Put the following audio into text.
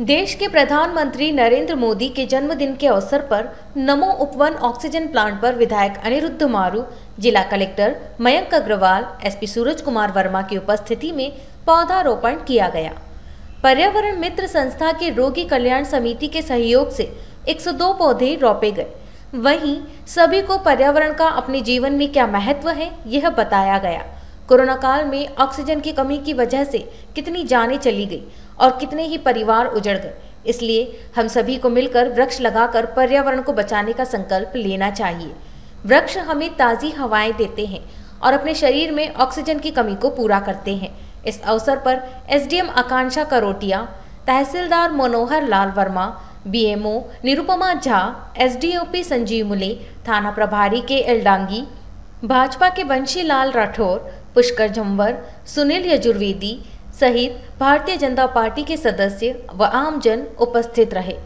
देश के प्रधानमंत्री नरेंद्र मोदी के जन्मदिन के अवसर पर नमो उपवन ऑक्सीजन प्लांट पर विधायक अनिरुद्ध मारू, जिला कलेक्टर मयंक अग्रवाल, एसपी सूरज कुमार वर्मा की उपस्थिति में पौधारोपण किया गया। पर्यावरण मित्र संस्था के रोगी कल्याण समिति के सहयोग से 102 पौधे रोपे गए। वहीं सभी को पर्यावरण का अपने जीवन में क्या महत्व है, यह बताया गया। कोरोना काल में ऑक्सीजन की कमी की वजह से कितनी जानें चली गई और कितने ही परिवार उजड़ गए। इसलिए हम सभी को मिलकर वृक्ष लगाकर पर्यावरण को बचाने का संकल्प लेना चाहिए। वृक्ष हमें ताज़ी हवाएँ देते हैं और अपने शरीर में ऑक्सीजन की कमी को पूरा करते हैं। इस अवसर पर एसडीएम आकांक्षा करोटिया, तहसीलदार मनोहर लाल वर्मा, बीएमओ निरुपमा झा, एसडीओपी संजीव मुले, थाना प्रभारी के एलडांगी, भाजपा के बंशी लाल राठौर, पुष्कर झंवर, सुनील यजुर्वेदी सहित भारतीय जनता पार्टी के सदस्य व आमजन उपस्थित रहे।